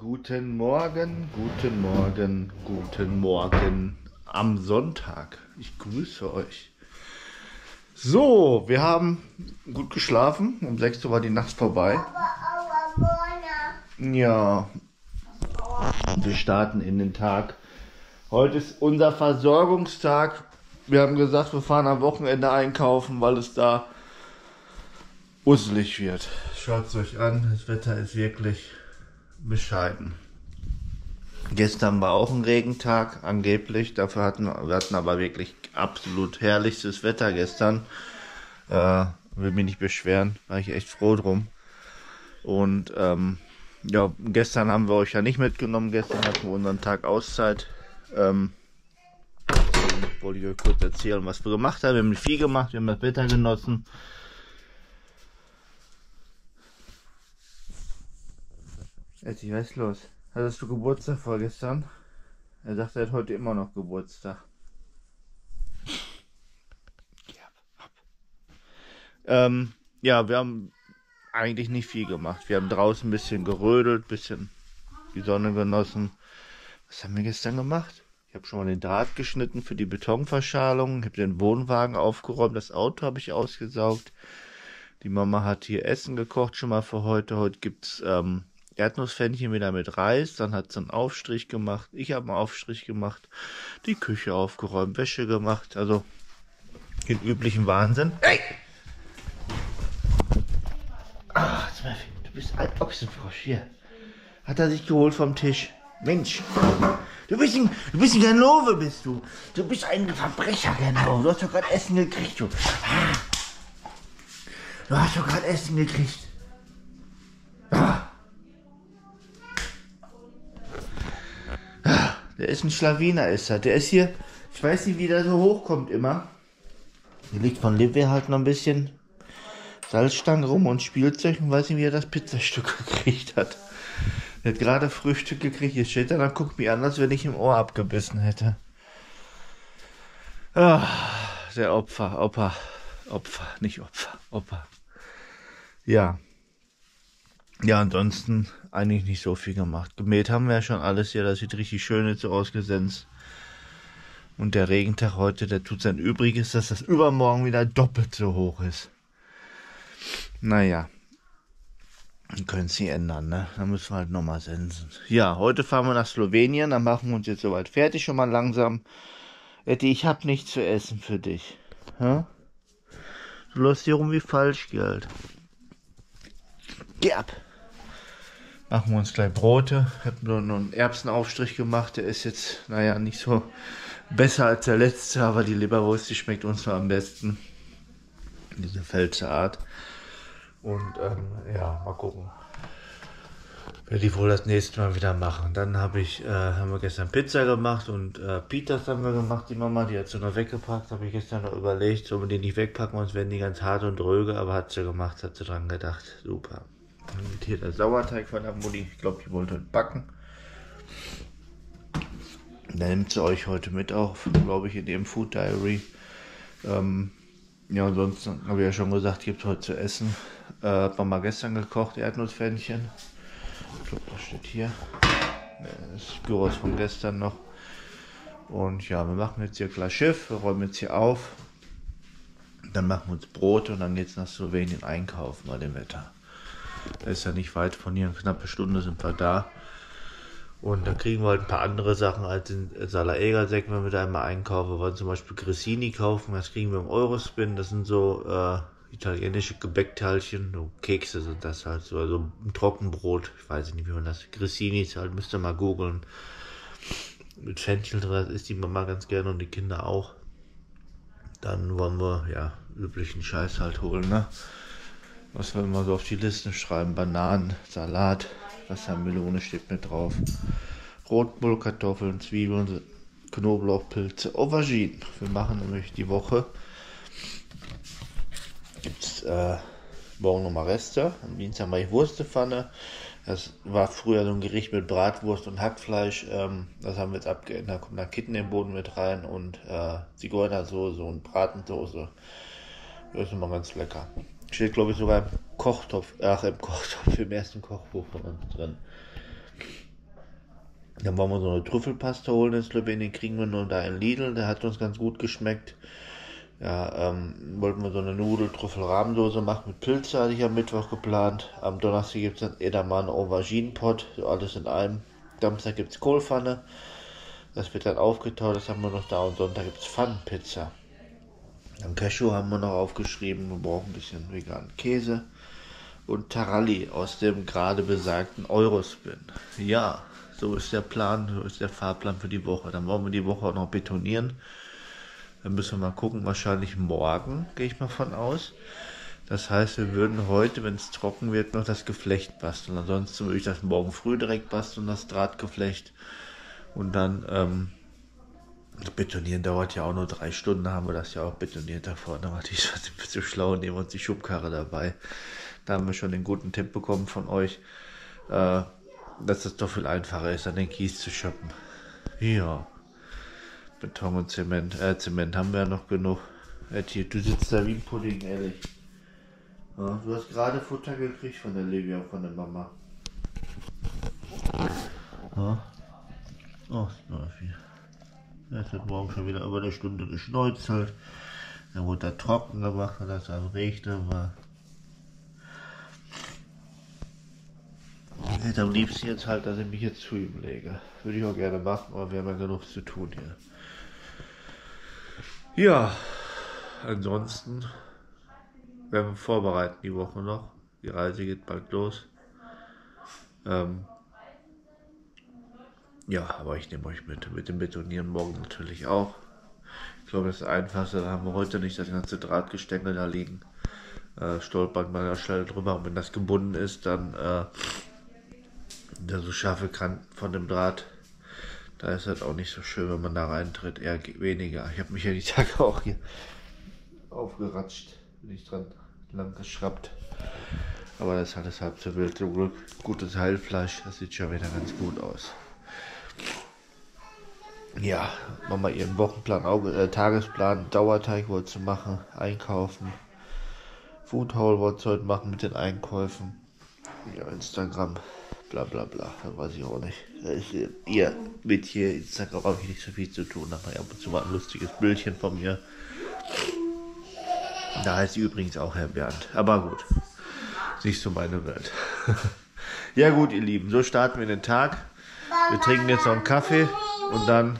Guten Morgen, guten Morgen, guten Morgen am Sonntag. Ich grüße euch. So, wir haben gut geschlafen. Um 6 Uhr war die Nacht vorbei. Ja, wir starten in den Tag. Heute ist unser Versorgungstag. Wir haben gesagt, wir fahren am Wochenende einkaufen, weil es da uselig wird. Schaut es euch an, das Wetter ist wirklich bescheiden. Gestern war auch ein Regentag, angeblich. Dafür hatten wir hatten aber wirklich absolut herrlichstes Wetter gestern. Äh, will mich nicht beschweren, war ich echt froh drum. Und ähm, ja, gestern haben wir euch ja nicht mitgenommen. Gestern hatten wir unseren Tag Auszeit. Ähm, wollte ich euch kurz erzählen, was wir gemacht haben. Wir haben viel gemacht, wir haben das Wetter genossen. Etty, was ist los? Hattest du Geburtstag vorgestern? Er sagt, er hat heute immer noch Geburtstag. Ähm, ja, wir haben eigentlich nicht viel gemacht. Wir haben draußen ein bisschen gerödelt, ein bisschen die Sonne genossen. Was haben wir gestern gemacht? Ich habe schon mal den Draht geschnitten für die Betonverschalung, habe den Wohnwagen aufgeräumt, das Auto habe ich ausgesaugt. Die Mama hat hier Essen gekocht schon mal für heute. Heute gibt's ähm, Erdnussfännchen wieder mit Reis, dann hat sie einen Aufstrich gemacht, ich habe einen Aufstrich gemacht, die Küche aufgeräumt, Wäsche gemacht, also den üblichen Wahnsinn. Hey! Ach, du bist ein Ochsenfrosch hier. Hat er sich geholt vom Tisch. Mensch, du bist ein, du bist ein Ganove, bist du. Du bist ein Verbrecher, genau. Du hast doch gerade Essen gekriegt, du. Ah. Du hast doch gerade Essen gekriegt. Der ist ein Schlawiner, ist er. Der ist hier, ich weiß nicht, wie der so hochkommt immer. Hier liegt von Livia halt noch ein bisschen Salzstangen rum und Spielzeug und weiß nicht, wie er das Pizzastück gekriegt hat. Er hat gerade Frühstück gekriegt. Jetzt steht er dann guckt mich an, als wenn ich im Ohr abgebissen hätte. Ah, der Opfer, Opa, Opfer, nicht Opfer, Opa. Ja. Ja, ansonsten eigentlich nicht so viel gemacht. Gemäht haben wir ja schon alles hier, das sieht richtig schön jetzt so ausgesenzt. Und der Regentag heute, der tut sein Übriges, dass das übermorgen wieder doppelt so hoch ist. Naja. Können sie ändern, ne? Da müssen wir halt nochmal sensen. Ja, heute fahren wir nach Slowenien, dann machen wir uns jetzt soweit fertig schon mal langsam. Eddie, ich hab nichts zu essen für dich. Hä? Du läufst hier rum wie Falschgeld. Geh ab! Machen wir uns gleich Brote. Ich habe nur noch einen Erbsenaufstrich gemacht. Der ist jetzt, naja, nicht so besser als der letzte, aber die Leberwurst, die schmeckt uns noch am besten. Diese Pfälzer. Und ähm, ja, mal gucken. Werde ich wohl das nächste Mal wieder machen. Dann habe ich, äh, haben wir gestern Pizza gemacht und äh, Pitas haben wir gemacht. Die Mama, die hat sie noch weggepackt. Habe ich gestern noch überlegt, sollen wir die nicht wegpacken, sonst werden die ganz hart und dröge. Aber hat sie gemacht, hat sie dran gedacht. Super. Der Sauerteig von der Mutti. Ich glaube, die wollte backen. Da nimmt sie euch heute mit auf, glaube ich, in ihrem Food Diary. Ähm, ja, ansonsten habe ich ja schon gesagt, gibt es heute zu essen. Äh, hat man mal gestern gekocht, Erdnussfännchen. Ich glaube, das steht hier. Das Gyros von gestern noch. Und ja, wir machen jetzt hier gleich Schiff, wir räumen jetzt hier auf. Dann machen wir uns Brot und dann geht es nach Slowenien einkaufen bei dem Wetter. Da ist ja nicht weit von hier, eine knappe Stunde sind wir da. Und dann kriegen wir halt ein paar andere Sachen als den Salaeger-Sekt, wenn wir da einmal einkaufen. Wir wollen zum Beispiel Grissini kaufen, das kriegen wir im Eurospin. Das sind so äh, italienische Gebäckteilchen, so Kekse sind das halt so, also ein Trockenbrot. Ich weiß nicht, wie man das. Grissini ist halt, müsst ihr mal googeln. Mit Fenchel drin, das isst die Mama ganz gerne und die Kinder auch. Dann wollen wir, ja, üblichen Scheiß halt holen, ne? Was wir immer so auf die Listen schreiben. Bananen, Salat, Wassermelone steht mit drauf. Rotbull, Kartoffeln, Zwiebeln, Knoblauchpilze, Auberginen. Wir machen nämlich die Woche. Gibt es äh, morgen nochmal Reste. Am Dienstag mache ich Wurstepfanne. Das war früher so ein Gericht mit Bratwurst und Hackfleisch. Ähm, das haben wir jetzt abgeändert. Da kommt da Kitten im Boden mit rein und äh, Zigeunersoße und Bratensoße. Das ist immer ganz lecker. Steht, glaube ich, sogar im Kochtopf, ach, im Kochtopf, im ersten Kochbuch von uns drin. Dann wollen wir so eine Trüffelpaste holen in Slowenien, kriegen wir nur da in Lidl, der hat uns ganz gut geschmeckt. Ja, ähm, wollten wir so eine Nudel-Trüffel-Rahmdose machen mit Pilze, hatte ich am Mittwoch geplant. Am Donnerstag gibt es dann Edaman Aubergine-Pot, so alles in einem. Samstag gibt es Kohlpfanne, das wird dann aufgetaut, das haben wir noch da. Und Sonntag gibt es Pfannenpizza. Am Cashew haben wir noch aufgeschrieben, wir brauchen ein bisschen veganen Käse. Und Taralli aus dem gerade besagten Eurospin. Ja, so ist der Plan, so ist der Fahrplan für die Woche. Dann wollen wir die Woche auch noch betonieren. Dann müssen wir mal gucken, wahrscheinlich morgen, gehe ich mal von aus. Das heißt, wir würden heute, wenn es trocken wird, noch das Geflecht basteln. Ansonsten würde ich das morgen früh direkt basteln, das Drahtgeflecht. Und dann, ähm, betonieren dauert ja auch nur drei Stunden, haben wir das ja auch betoniert da vorne. Aber die sind ein bisschen schlau, nehmen uns die Schubkarre dabei. Da haben wir schon den guten Tipp bekommen von euch. Äh, dass es doch viel einfacher ist, an den Kies zu shoppen. Ja. Beton und Zement. Äh, Zement haben wir ja noch genug. Etty, du sitzt da wie ein Pudding, ehrlich. Ja, du hast gerade Futter gekriegt von der Livia, von der Mama. Ja. Oh, nur viel. Es hat morgen schon wieder über eine Stunde geschneuzelt. Dann wurde er trocken gemacht, weil das am Regnen war. Ich hätte am liebsten jetzt halt, dass ich mich jetzt zu ihm lege. Würde ich auch gerne machen, aber wir haben ja genug zu tun hier. Ja, ansonsten werden wir vorbereiten die Woche noch. Die Reise geht bald los. Ähm, ja, aber ich nehme euch mit. Mit dem Betonieren morgen natürlich auch. Ich glaube, das Einfachste, da haben wir heute nicht das ganze Drahtgestänge da liegen. Äh, stolpert man da schnell drüber und wenn das gebunden ist, dann äh, der so scharfe Kant von dem Draht, da ist halt auch nicht so schön, wenn man da reintritt, eher weniger. Ich habe mich ja die Tage auch hier aufgeratscht, bin ich dran lang geschraubt. Aber das ist alles halb so wild. Zum Glück gutes Heilfleisch, das sieht schon wieder ganz gut aus. Ja, Mama ihren Wochenplan, äh, Tagesplan, Dauerteig wollte sie machen, einkaufen. Food Hall wollte sie heute machen mit den Einkäufen. Ja, Instagram bla bla bla, das weiß ich auch nicht. Ich, ihr mit hier Instagram habe ich nicht so viel zu tun, aber ab und zu mal ein lustiges Bildchen von mir. Da heißt sie übrigens auch Herr Bernd. Aber gut, nicht so meine Welt. ja gut, ihr Lieben, so starten wir den Tag. Wir trinken jetzt noch einen Kaffee und dann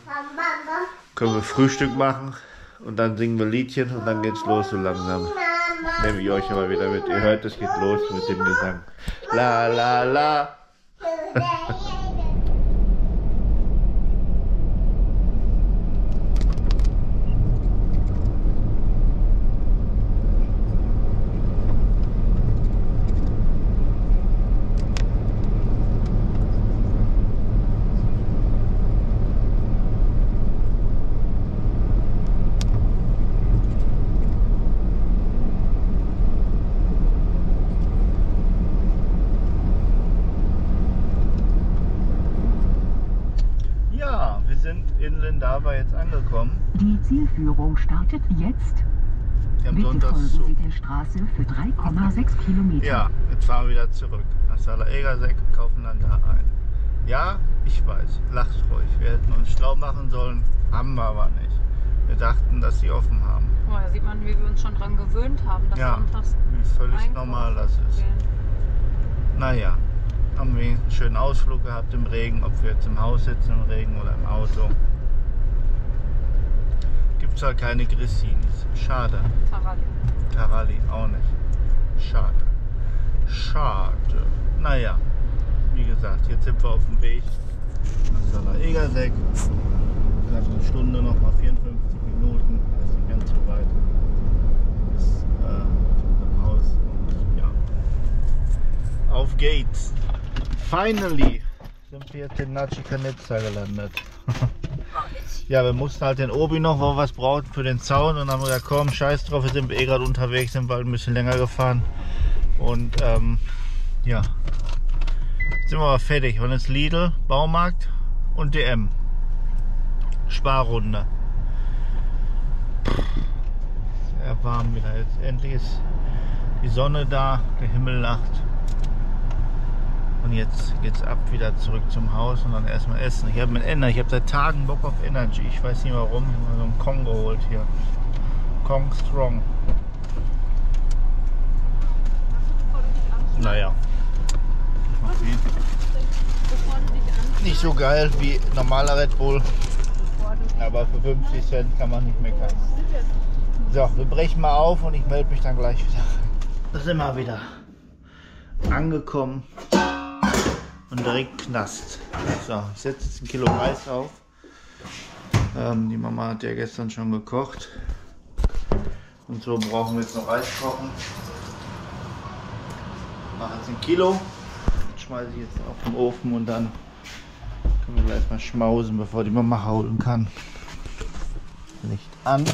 können wir Frühstück machen und dann singen wir Liedchen und dann geht's los so langsam. Nehme ich euch aber wieder mit. Ihr hört, es geht los mit dem Gesang. La la la. Ja, wir sind in Lindava jetzt angekommen. Die Zielführung startet jetzt. Wir haben Bitte folgen Sonntagszug. Sie der Straße für 3,6 Kilometer. Ja, jetzt fahren wir wieder zurück nach Salaegersek und kaufen dann da ein. Ja, ich weiß, lacht ruhig. Wir hätten uns schlau machen sollen, haben wir aber nicht. Wir dachten, dass sie offen haben. Guck mal, da sieht man, wie wir uns schon dran gewöhnt haben, dass Ja, sonntags wie völlig einkaufen normal das ist. gehen. Naja, haben wir einen schönen Ausflug gehabt im Regen, ob wir jetzt im Haus sitzen im Regen oder im Auto. Gibt's halt keine Grissinis. Schade. Taralli. Taralli auch nicht. Schade. Schade. Naja, wie gesagt, jetzt sind wir auf dem Weg nach Salaegersek. Knapp eine Stunde noch mal 54 Minuten. Das ist nicht ganz so weit. Bis äh, Haus. Und ja. Auf geht's. Finally sind wir jetzt in Nacikanitsa gelandet. Ja, wir mussten halt den Obi noch, wo wir was brauchten für den Zaun und dann haben wir gesagt, komm, scheiß drauf, wir sind eh gerade unterwegs, sind bald ein bisschen länger gefahren. Und ähm, ja, Jetzt sind wir aber fertig. Und jetzt Lidl, Baumarkt und DM. Sparrunde. Sehr warm wieder. Jetzt endlich ist die Sonne da, der Himmel lacht. Und jetzt geht's ab wieder zurück zum Haus und dann erstmal essen. Ich habe mit Ender, ich habe seit Tagen Bock auf Energy. Ich weiß nicht warum. Ich habe mir so einen Kong geholt hier. Kong Strong. Naja. Nicht so geil wie normaler Red Bull, aber für 50 Cent kann man nicht meckern. So, wir brechen mal auf und ich melde mich dann gleich wieder. Da sind wir wieder angekommen und direkt knast. So, ich setze jetzt ein Kilo Reis auf. Ähm, die Mama hat ja gestern schon gekocht. Und so brauchen wir jetzt noch Reis kochen. Mache jetzt ein Kilo. Schmeiße ich jetzt auf den Ofen und dann können wir gleich mal schmausen, bevor die Mama holen kann. Licht an.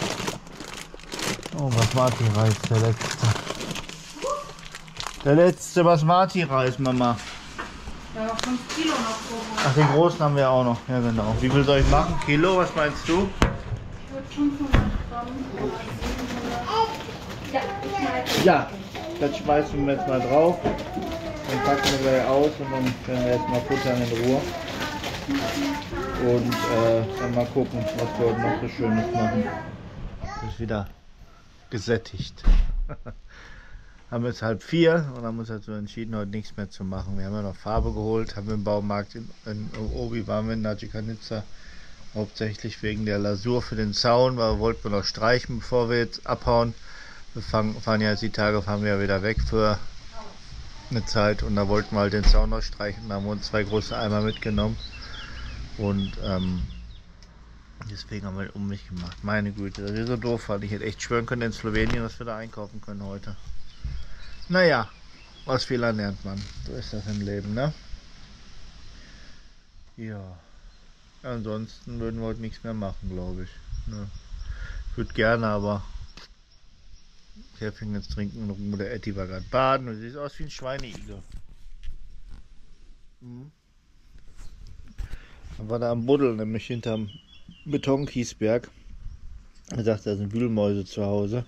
Oh, Basmati-Reis, der letzte. Der letzte Basmati-Reis, Mama. Ja, noch 5 Kilo noch. Ach, den großen haben wir auch noch. Ja, genau. Wie viel soll ich machen? Kilo, was meinst du? Ich würde 500 Gramm oder 700. Ja, ich schneide. Ja, das schmeißen wir jetzt mal drauf. Dann packen wir gleich aus und dann können wir jetzt mal futtern in Ruhe. Und äh, dann mal gucken, was wir heute noch so Schönes machen. Ist wieder gesättigt. haben jetzt halb vier und haben uns dazu entschieden, heute nichts mehr zu machen. Wir haben ja noch Farbe geholt, haben im Baumarkt in, in Obi waren wir in Najikanitsa. Hauptsächlich wegen der Lasur für den Zaun, weil wir wollten noch streichen, bevor wir jetzt abhauen. Wir fahren, fahren ja jetzt die Tage, fahren wir ja wieder weg für eine Zeit und da wollten wir halt den Zaun noch streichen. Da haben wir uns zwei große Eimer mitgenommen und ähm, deswegen haben wir um mich gemacht. Meine Güte, das ist so doof, weil ich hätte echt schwören können in Slowenien, dass wir da einkaufen können heute. Naja, aus Fehlern lernt man. So ist das im Leben, ne? Ja. Ansonsten würden wir heute nichts mehr machen, glaube ich. Ne? Ich würde gerne, aber Käfing jetzt trinken und der Etty war gerade baden und sieht aus wie ein Schweineigel. Mhm. Dann war da am Buddel, nämlich hinterm Betonkiesberg. Er sagte, da sind Wühlmäuse zu Hause.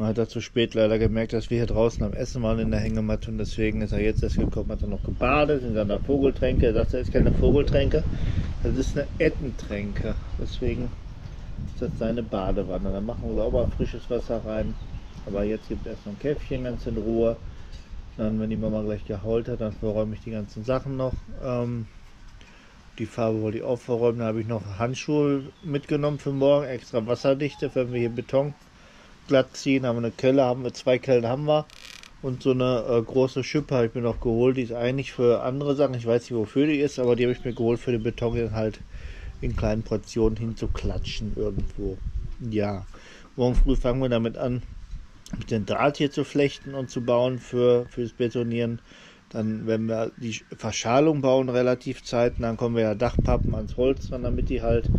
Man hat da zu spät leider gemerkt, dass wir hier draußen am Essen waren in der Hängematte und deswegen ist er jetzt erst gekommen, hat er noch gebadet in seiner Vogeltränke. Er sagt, das ist keine Vogeltränke, das ist eine Ettentränke. Deswegen ist das seine Badewanne. Da machen wir sauber frisches Wasser rein. Aber jetzt gibt es erst noch ein Käffchen ganz in Ruhe. Dann, wenn die Mama gleich gehault hat, dann verräume ich die ganzen Sachen noch. Ähm, die Farbe wollte ich auch verräumen. Da habe ich noch Handschuhe mitgenommen für morgen, extra wasserdichte, wenn wir hier Beton glatt ziehen. Haben wir eine Kelle, haben wir zwei Kellen haben wir. Und so eine äh, große Schippe habe ich mir noch geholt. Die ist eigentlich für andere Sachen. Ich weiß nicht, wofür die ist, aber die habe ich mir geholt für den Beton halt in kleinen Portionen hinzuklatschen irgendwo. Ja, morgen früh fangen wir damit an, mit dem Draht hier zu flechten und zu bauen für fürs Betonieren. Dann werden wir die Verschalung bauen relativ zeitnah. Dann kommen wir ja Dachpappen ans Holz dran, damit die halt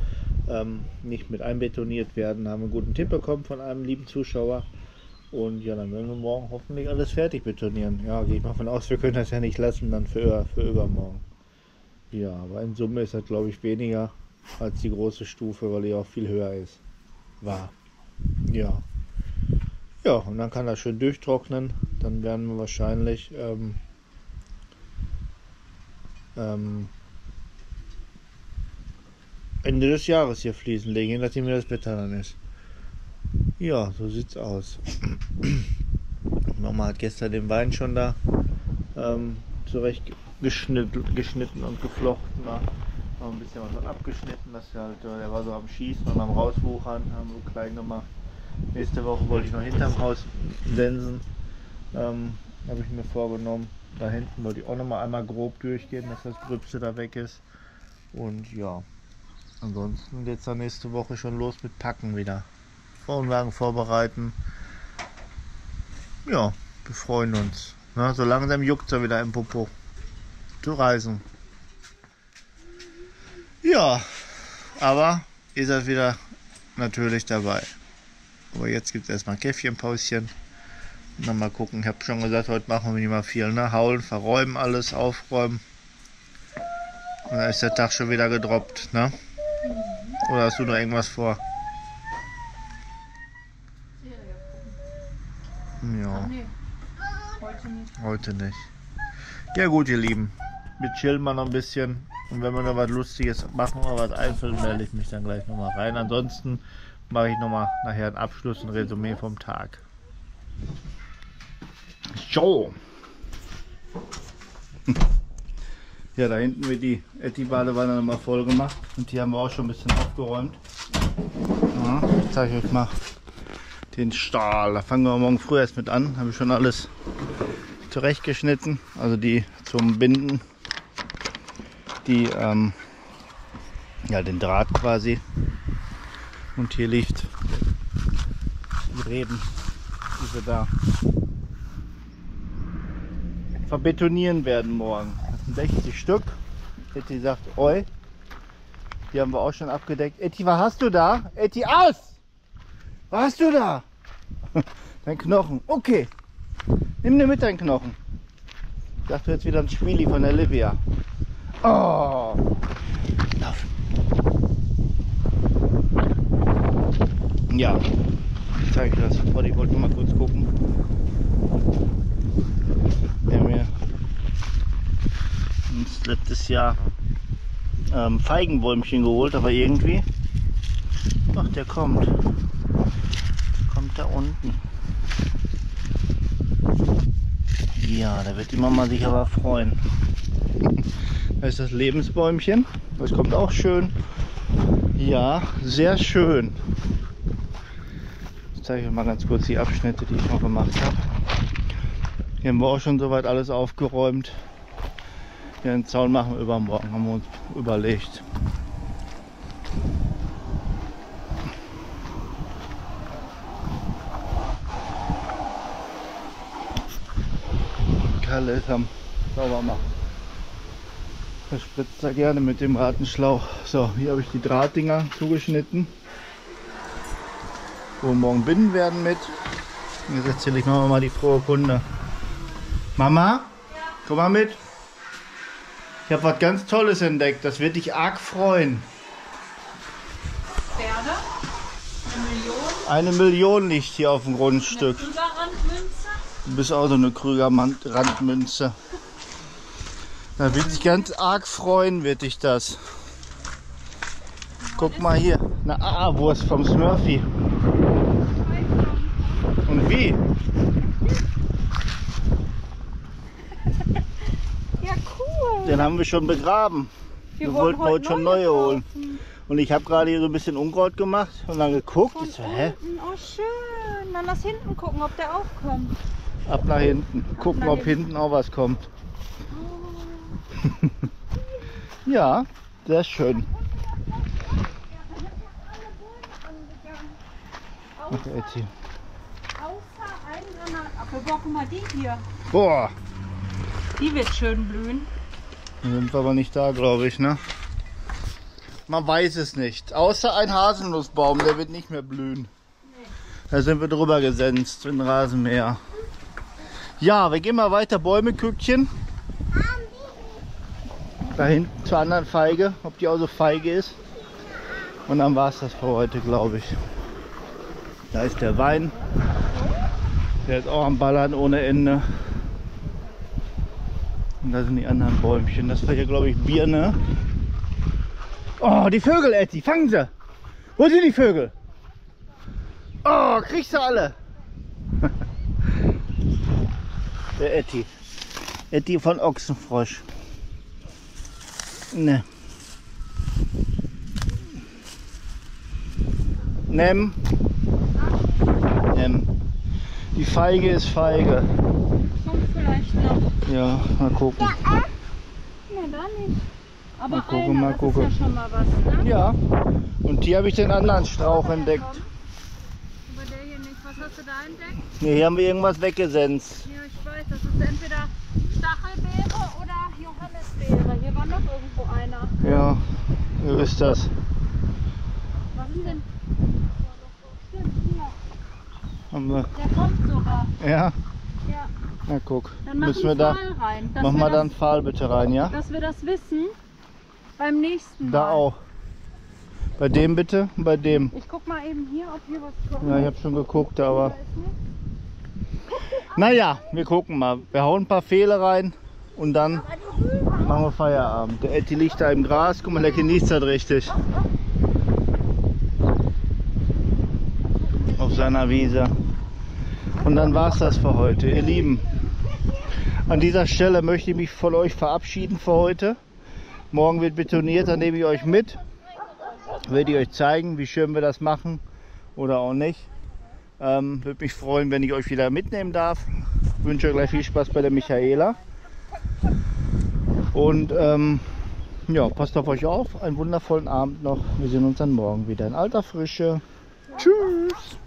ähm, nicht mit einbetoniert werden. Haben einen guten Tipp bekommen von einem lieben Zuschauer. Und ja, dann werden wir morgen hoffentlich alles fertig betonieren. Ja, gehe ich mal von aus, wir können das ja nicht lassen dann für, für übermorgen. Ja, aber in Summe ist das glaube ich weniger als die große Stufe, weil die auch viel höher ist. War. Ja. Ja, und dann kann das schön durchtrocknen. Dann werden wir wahrscheinlich ähm, ähm, Ende des Jahres hier Fliesen legen, je nachdem wie das Wetter dann ist. Ja, so sieht's aus. Mama hat gestern den Wein schon da ähm, zurecht geschnitten, geschnitten und geflochten. Da noch ein bisschen was abgeschnitten, dass er halt, äh, der war so am Schießen und am Rauswuchern, haben wir klein gemacht. Nächste Woche wollte ich noch hinterm Haus sensen. Ähm, Habe ich mir vorgenommen. Da hinten wollte ich auch noch mal einmal grob durchgehen, dass das Gröbste da weg ist. Und ja, ansonsten geht es dann nächste Woche schon los mit Packen wieder. Wohnwagen vorbereiten. Ja, wir freuen uns. Na, so langsam juckt er wieder im Popo. Zu reisen. Ja, aber ihr seid wieder natürlich dabei. Aber jetzt gibt es erstmal Käffchenpauschen. Und dann mal gucken. Ich habe schon gesagt, heute machen wir nicht mal viel. Ne? Haulen, verräumen alles, aufräumen. Und dann ist der Tag schon wieder gedroppt. Ne? Oder hast du noch irgendwas vor? Ja, heute nicht. heute nicht. Ja gut, ihr Lieben. Wir chillen mal noch ein bisschen. Und wenn wir noch was Lustiges machen oder was einfällt, melde ich mich dann gleich nochmal rein. Ansonsten mache ich nochmal nachher einen Abschluss und Resümee vom Tag. So. Ja, da hinten wird die Etty-Badewanne nochmal voll gemacht. Und die haben wir auch schon ein bisschen aufgeräumt. Ja, ich zeige euch mal den Stahl. Da fangen wir morgen früh erst mit an. Habe ich schon alles zurechtgeschnitten. Also die zum Binden. Die, ähm, ja, den Draht quasi. Und hier liegt die Reben, die wir da verbetonieren werden morgen. Das sind 60 Stück. Etty sagt, oi. Die haben wir auch schon abgedeckt. Etty, was hast du da? Etty, aus! Was hast du da? Dein Knochen. Okay. Nimm dir mit deinen Knochen. Ich dachte jetzt wieder ein Spieli von der Livia. Oh. Lauf. Ja. Ich zeige das. Oh, ich wollte mal kurz gucken. Haben ja uns letztes Jahr ähm, Feigenbäumchen geholt, aber irgendwie. Ach, der kommt. Der kommt da unten. Ja, da wird die Mama sich aber freuen. Da ist das Lebensbäumchen. Das kommt auch schön. Ja, sehr schön. Ich zeige euch mal ganz kurz die Abschnitte, die ich noch gemacht habe. Hier haben wir auch schon soweit alles aufgeräumt. Ja, den Zaun machen wir übermorgen, haben wir uns überlegt. Kalle ist am sauber machen. Er gerne mit dem Ratenschlauch. So, hier habe ich die Drahtdinger zugeschnitten. Wo wir morgen binden werden mit. Jetzt erzähle ich Mama mal die frohe Kunde. Mama, komm mal mit. Ich habe was ganz Tolles entdeckt. Das wird dich arg freuen. Pferde. Eine Million. Eine Million liegt hier auf dem Grundstück. Überrandmünze. Du bist auch so eine Krüger-Randmünze. Da wird dich ganz arg freuen, wird dich das. Guck mal hier, eine AA-Wurst vom Smurfy. Und wie? Ja, haben wir schon begraben. Wir, wollten heute schon neue holen. Und ich habe gerade hier so ein bisschen Unkraut gemacht und dann geguckt. Ich so, hä? Unten. Oh, schön. Dann lass hinten gucken, ob der auch kommt. Ab nach hinten. Gucken, nach ob hinten auch was kommt. ja, sehr schön. Etsy. Außer ein Granatapfel. Boah, guck mal, die hier. Boah, Die wird schön blühen. Sind wir aber nicht da, glaube ich, ne? Man weiß es nicht. Außer ein Haselnussbaum, der wird nicht mehr blühen. Da sind wir drüber gesenzt, in Rasenmäher. Ja, wir gehen mal weiter Bäume Kückchen. Da hinten zur anderen Feige, ob die auch so feige ist. Und dann war es das für heute, glaube ich. Da ist der Wein. Der ist auch am Ballern ohne Ende. Und da sind die anderen Bäumchen. Das war hier, glaube ich, Birne. Oh, die Vögel, Etty, fangen sie! Wo sind die Vögel? Oh, kriegst du alle! Der Etty. Etty von Ochsenfrosch. Ne. Nem. Nem. Die Feige ist feige. Vielleicht noch. Ja, mal gucken. Ne, da nicht. Aber Mal gucken, einer, mal gucken. ist ja schon mal was, ne? Ja. Und hier habe ich den anderen Strauch entdeckt. Aber der hier nicht. Was hast du da entdeckt? Nee, hier haben wir irgendwas weggesenzt. Ja, ich weiß, das ist entweder Stachelbeere oder Johannisbeere. Hier war noch irgendwo einer. Ja, so ist das. Was ist denn? Stimmt, hier. Haben wir. Der kommt sogar. Ja, Ja. Na guck. Dann Müssen wir da. Rein. dass Mach wir das, dann Pfahl bitte rein, ja? Dass wir das wissen beim nächsten Mal. Da auch. Bei dem bitte und bei dem. Ich guck mal eben hier, ob hier was kommt. Ja, ich habe schon geguckt, aber. Naja, wir gucken mal. Wir hauen ein paar Pfähle rein und dann machen wir Feierabend. Der Etti liegt da im Gras, guck mal, der genießt das richtig. Auf seiner Wiese. Und dann war es das für heute, ihr Lieben. An dieser Stelle möchte ich mich von euch verabschieden für heute. Morgen wird betoniert, dann nehme ich euch mit. Werde ich euch zeigen, wie schön wir das machen oder auch nicht. Ähm, Würde mich freuen, wenn ich euch wieder mitnehmen darf. Wünsche euch gleich viel Spaß bei der Michaela. Und ähm, ja, passt auf euch auf. Einen wundervollen Abend noch. Wir sehen uns dann morgen wieder in alter Frische. Tschüss.